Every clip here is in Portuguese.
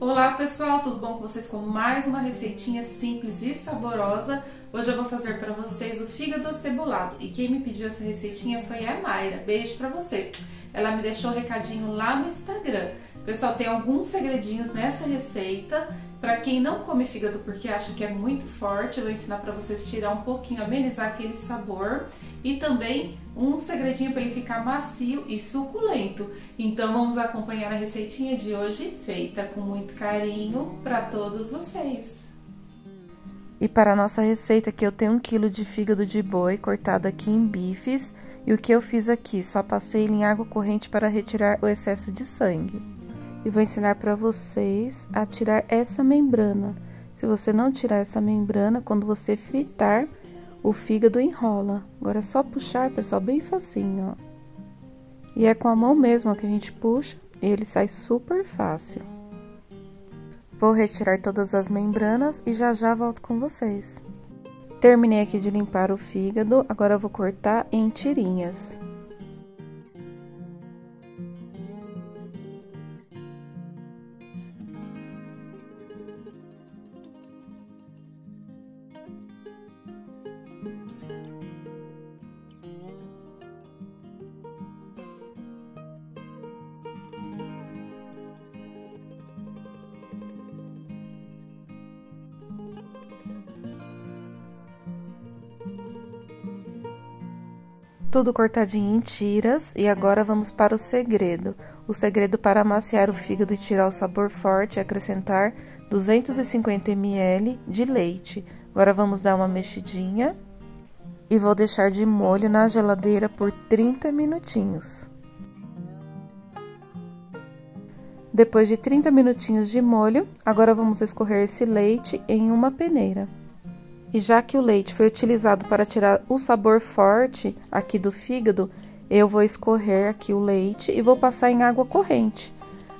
Olá pessoal, tudo bom com vocês? Com mais uma receitinha simples e saborosa. Hoje eu vou fazer para vocês o fígado cebolado e quem me pediu essa receitinha foi a Mayra. Beijo para você! Ela me deixou um recadinho lá no Instagram. Pessoal, tem alguns segredinhos nessa receita para quem não come fígado porque acha que é muito forte, eu vou ensinar para vocês tirar um pouquinho, amenizar aquele sabor e também um segredinho para ele ficar macio e suculento. Então vamos acompanhar a receitinha de hoje, feita com muito carinho para todos vocês. E para a nossa receita aqui eu tenho um quilo de fígado de boi cortado aqui em bifes e o que eu fiz aqui, só passei em água corrente para retirar o excesso de sangue e vou ensinar para vocês a tirar essa membrana. Se você não tirar essa membrana, quando você fritar, o fígado enrola. Agora é só puxar, pessoal, bem facinho, ó. E é com a mão mesmo que a gente puxa, e ele sai super fácil. Vou retirar todas as membranas e já já volto com vocês. Terminei aqui de limpar o fígado, agora vou cortar em tirinhas. Tudo cortadinho em tiras e agora vamos para o segredo. O segredo para amaciar o fígado e tirar o sabor forte é acrescentar 250 ml de leite. Agora vamos dar uma mexidinha e vou deixar de molho na geladeira por 30 minutinhos. Depois de 30 minutinhos de molho, agora vamos escorrer esse leite em uma peneira. E já que o leite foi utilizado para tirar o sabor forte aqui do fígado, eu vou escorrer aqui o leite e vou passar em água corrente.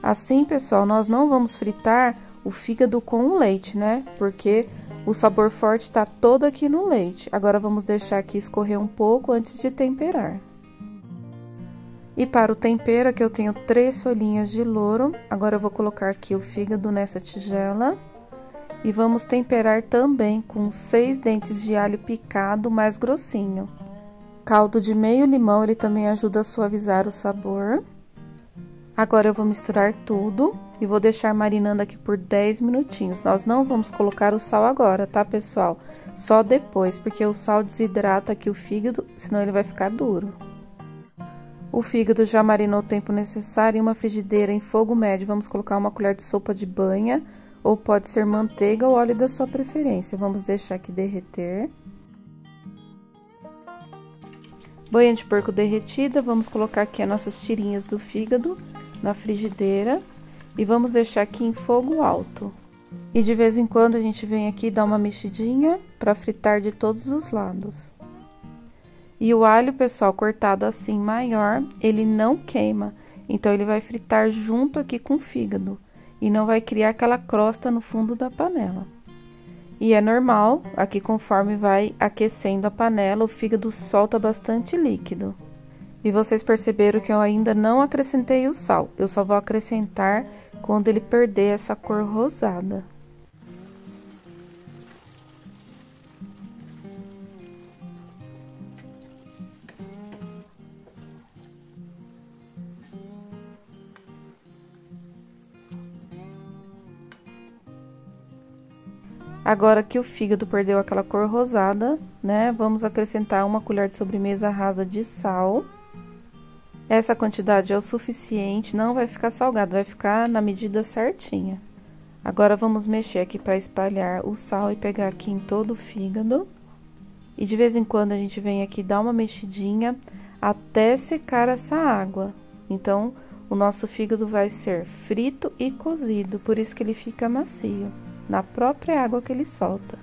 Assim, pessoal, nós não vamos fritar o fígado com o leite, né? Porque o sabor forte está todo aqui no leite. Agora vamos deixar aqui escorrer um pouco antes de temperar. E para o tempero, aqui eu tenho três folhinhas de louro. Agora eu vou colocar aqui o fígado nessa tigela. E vamos temperar também com seis dentes de alho picado mais grossinho. Caldo de meio limão, ele também ajuda a suavizar o sabor. Agora eu vou misturar tudo e vou deixar marinando aqui por 10 minutinhos. Nós não vamos colocar o sal agora, tá, pessoal? Só depois, porque o sal desidrata aqui o fígado, senão ele vai ficar duro. O fígado já marinou o tempo necessário em uma frigideira em fogo médio. Vamos colocar uma colher de sopa de banha ou pode ser manteiga ou óleo da sua preferência. Vamos deixar aqui derreter. Banha de porco derretida, vamos colocar aqui as nossas tirinhas do fígado na frigideira e vamos deixar aqui em fogo alto. E de vez em quando a gente vem aqui dar uma mexidinha para fritar de todos os lados. E o alho, pessoal, cortado assim maior, ele não queima, então ele vai fritar junto aqui com o fígado e não vai criar aquela crosta no fundo da panela. E é normal, aqui conforme vai aquecendo a panela, o fígado solta bastante líquido. E vocês perceberam que eu ainda não acrescentei o sal, eu só vou acrescentar quando ele perder essa cor rosada. Agora que o fígado perdeu aquela cor rosada, né? Vamos acrescentar uma colher de sobremesa rasa de sal. Essa quantidade é o suficiente, não vai ficar salgado, vai ficar na medida certinha. Agora vamos mexer aqui para espalhar o sal e pegar aqui em todo o fígado. E de vez em quando a gente vem aqui dar uma mexidinha até secar essa água. Então, o nosso fígado vai ser frito e cozido, por isso que ele fica macio na própria água que ele solta.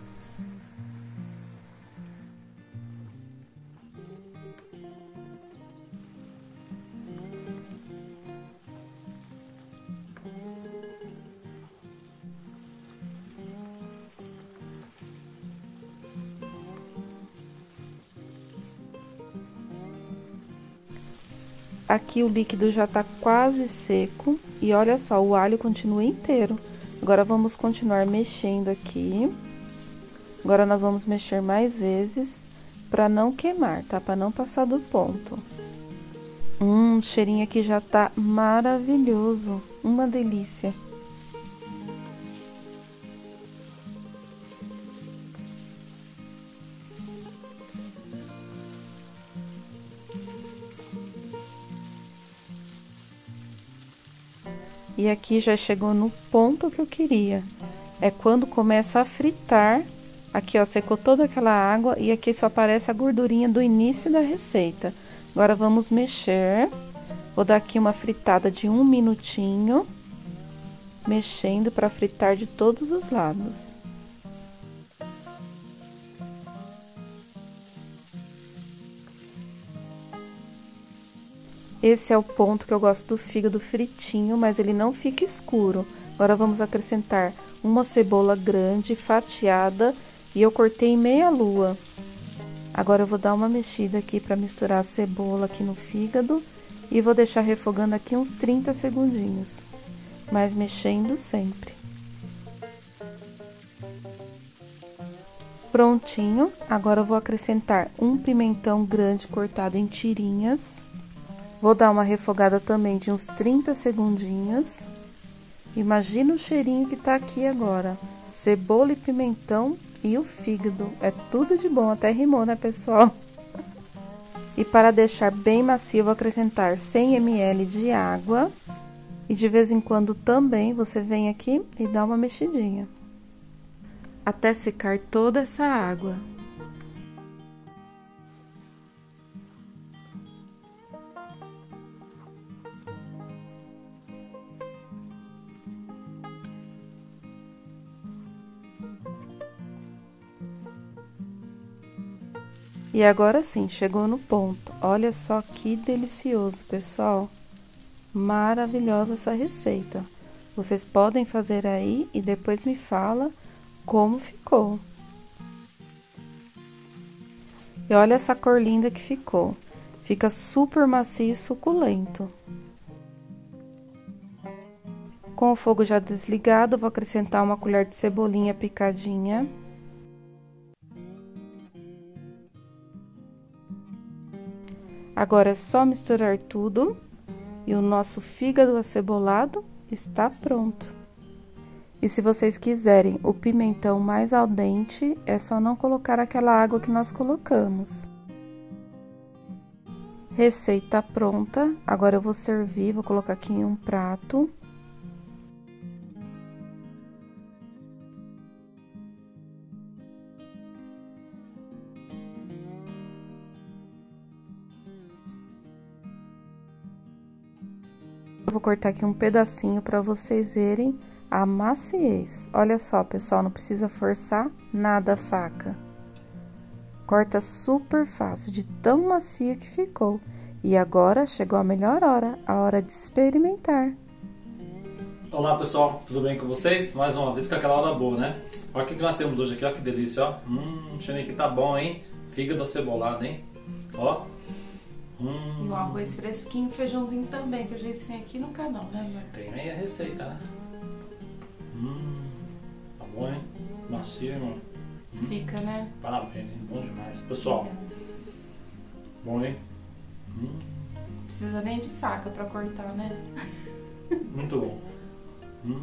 Aqui o líquido já tá quase seco e olha só, o alho continua inteiro. Agora vamos continuar mexendo aqui. Agora nós vamos mexer mais vezes para não queimar, tá? Para não passar do ponto. Hum, o cheirinho aqui já tá maravilhoso, uma delícia. E aqui já chegou no ponto que eu queria. É quando começa a fritar. Aqui, ó, secou toda aquela água e aqui só aparece a gordurinha do início da receita. Agora, vamos mexer. Vou dar aqui uma fritada de um minutinho. Mexendo para fritar de todos os lados. Esse é o ponto que eu gosto do fígado fritinho, mas ele não fica escuro. Agora vamos acrescentar uma cebola grande, fatiada, e eu cortei em meia lua. Agora eu vou dar uma mexida aqui para misturar a cebola aqui no fígado e vou deixar refogando aqui uns 30 segundinhos, mas mexendo sempre. Prontinho, agora eu vou acrescentar um pimentão grande cortado em tirinhas. Vou dar uma refogada também de uns 30 segundinhos. Imagina o cheirinho que tá aqui agora. Cebola e pimentão e o fígado. É tudo de bom, até rimou, né, pessoal? E para deixar bem macio, vou acrescentar 100 ml de água. E de vez em quando também você vem aqui e dá uma mexidinha. Até secar toda essa água. E agora sim, chegou no ponto. Olha só que delicioso, pessoal. Maravilhosa essa receita. Vocês podem fazer aí e depois me fala como ficou. E olha essa cor linda que ficou. Fica super macio e suculento. Com o fogo já desligado, vou acrescentar uma colher de cebolinha picadinha. Agora é só misturar tudo e o nosso fígado acebolado está pronto. E se vocês quiserem o pimentão mais al dente, é só não colocar aquela água que nós colocamos. Receita pronta. Agora eu vou servir, vou colocar aqui em um prato. Vou cortar aqui um pedacinho para vocês verem a maciez. Olha só, pessoal, não precisa forçar nada a faca. Corta super fácil, de tão macio que ficou. E agora chegou a melhor hora, a hora de experimentar. Olá pessoal, tudo bem com vocês? Mais uma vez com aquela hora boa, né? Olha o que nós temos hoje aqui, olha que delícia, ó. Hum, o aqui tá bom, hein? Fígado acebolado, hein? Ó, Hum. E o arroz fresquinho, feijãozinho também, que eu já ensinei aqui no canal, né, amor? Tem aí a receita, né? Hum, tá bom, hein? Macio, mano. Hum. Fica, né? Parabéns, hein? Bom demais. Pessoal, bom, hein? Hum. Precisa nem de faca pra cortar, né? Muito bom. Hum.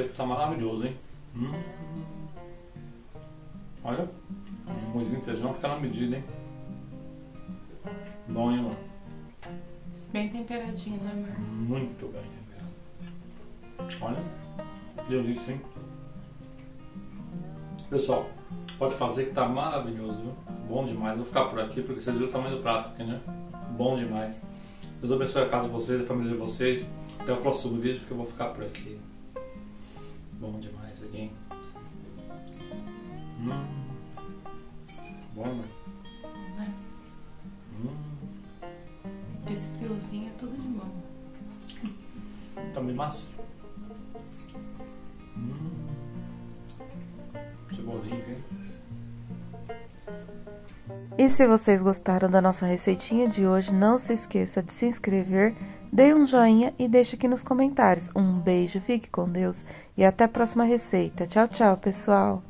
Fazer porque tá maravilhoso, hein? Hum. Olha, um arrozinho feijão fica na medida, hein? Bom, hein, mano? Bem temperadinho, né, amor? Muito bem temperado. Olha, delícia, hein? Pessoal, pode fazer que tá maravilhoso, viu? Bom demais. Vou ficar por aqui porque vocês viram o tamanho do prato aqui, né? bom demais. Deus abençoe a casa de vocês, a família de vocês. Até o próximo vídeo que eu vou ficar por aqui. Bom demais aqui. Hum. Bom, mãe. Né? Hum. Esse friozinho é tudo de bom. Tá bem macio. Hum. Cebolinha, hein? E se vocês gostaram da nossa receitinha de hoje, não se esqueça de se inscrever, dê um joinha e deixe aqui nos comentários. Um beijo, fique com Deus e até a próxima receita. Tchau, tchau, pessoal!